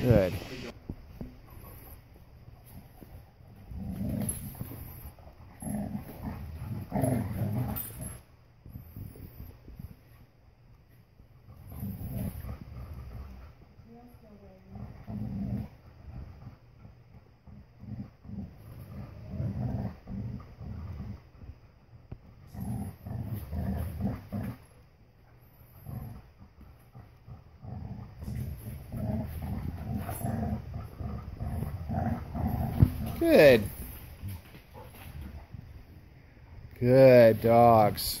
Good. Good. Good dogs.